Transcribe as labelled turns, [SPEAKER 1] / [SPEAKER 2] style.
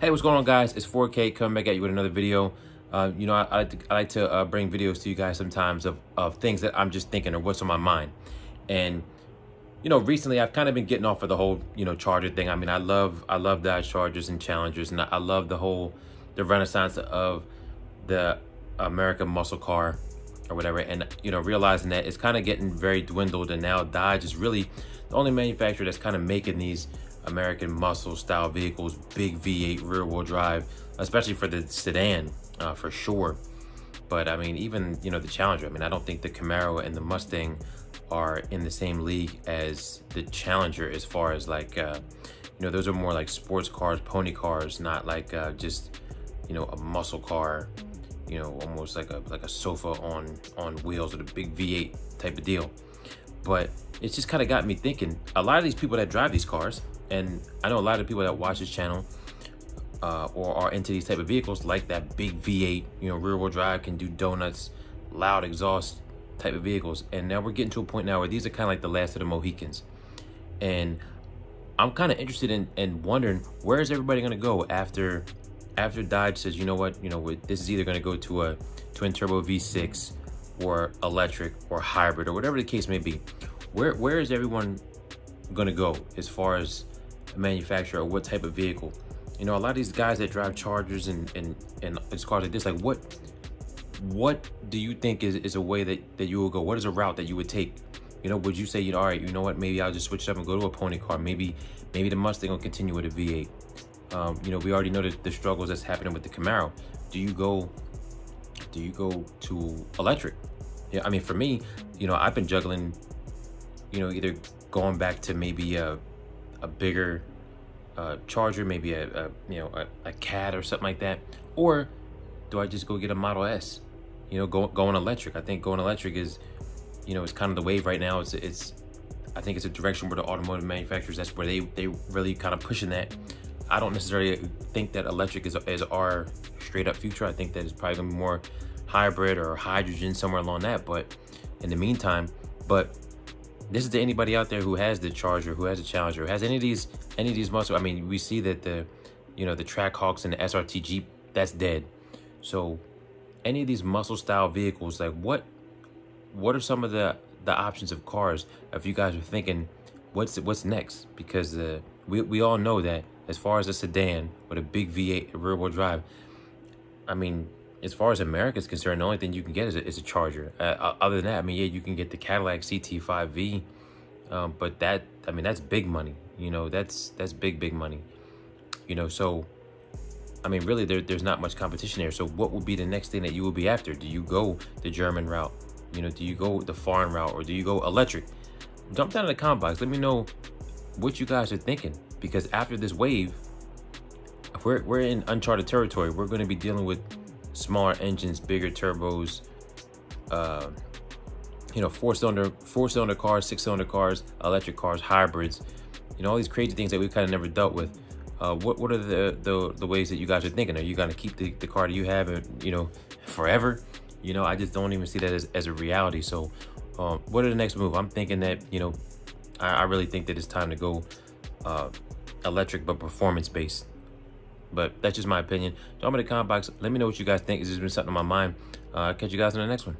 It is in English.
[SPEAKER 1] Hey, what's going on, guys? It's 4K coming back at you with another video. Uh, you know, I, I, I like to uh, bring videos to you guys sometimes of, of things that I'm just thinking or what's on my mind. And, you know, recently I've kind of been getting off of the whole, you know, Charger thing. I mean, I love, I love Dodge Chargers and Challengers, and I love the whole, the renaissance of the American muscle car or whatever. And, you know, realizing that it's kind of getting very dwindled. And now Dodge is really the only manufacturer that's kind of making these American muscle style vehicles, big V8 rear wheel drive, especially for the sedan, uh, for sure. But I mean, even, you know, the Challenger, I mean, I don't think the Camaro and the Mustang are in the same league as the Challenger as far as like, uh, you know, those are more like sports cars, pony cars, not like uh, just, you know, a muscle car, you know, almost like a like a sofa on on wheels with a big V8 type of deal. But it's just kind of got me thinking. A lot of these people that drive these cars, and I know a lot of people that watch this channel uh, or are into these type of vehicles like that big V8, you know, rear wheel drive, can do donuts, loud exhaust type of vehicles. And now we're getting to a point now where these are kind of like the last of the Mohicans. And I'm kind of interested in, in wondering where is everybody going to go after after Dodge says, you know what, you know, this is either going to go to a twin turbo V6 or electric or hybrid or whatever the case may be. Where where is everyone going to go as far as manufacturer or what type of vehicle. You know, a lot of these guys that drive Chargers and and and it's cars like this, like what what do you think is, is a way that, that you will go? What is a route that you would take? You know, would you say, you know, all right, you know what, maybe I'll just switch it up and go to a pony car. Maybe maybe the Mustang will continue with a V8. Um, you know, we already know the, the struggles that's happening with the Camaro. Do you go do you go to electric? Yeah, I mean, for me, you know, I've been juggling, you know, either going back to maybe a a bigger uh, charger, maybe a, a you know a, a, cat or something like that, or do I just go get a Model S? You know, go going electric. I think going electric is, you know, it's kind of the wave right now. It's it's, I think it's a direction where the automotive manufacturers that's where they they really kind of pushing that. I don't necessarily think that electric is is our straight up future. I think that it's probably gonna be more hybrid or hydrogen somewhere along that. But in the meantime, but this is to anybody out there who has the Charger, who has a Challenger, who has any of these any of these muscle. I mean, we see that the you know the Trackhawks and the SRT Jeep that's dead. So any of these muscle style vehicles, like what what are some of the the options of cars if you guys are thinking what's what's next? Because uh, we we all know that as far as a sedan with a big V8 rear wheel drive, I mean as far as America is concerned, the only thing you can get is a, is a Charger. Uh, other than that, I mean, yeah, you can get the Cadillac CT5V, um, but that, I mean, that's big money. You know, that's that's big, big money. You know, so, I mean, really, there, there's not much competition there. So what would be the next thing that you will be after? Do you go the German route? You know, do you go the foreign route or do you go electric? Jump down in the comment box. Let me know what you guys are thinking. Because after this wave, we're, we're in uncharted territory. We're going to be dealing with smaller engines, bigger turbos, uh, you know, four cylinder, four cylinder cars, six cylinder cars, electric cars, hybrids, you know, all these crazy things that we've kind of never dealt with. Uh, what what are the, the the ways that you guys are thinking? Are you gonna keep the, the car that you have, and you know, forever? You know, I just don't even see that as, as a reality. So, um, what are the next move? I'm thinking that you know, I, I really think that it's time to go uh, electric but performance based. But that's just my opinion. Drop me in the comment box. Let me know what you guys think. This has been something on my mind? Uh, catch you guys in the next one.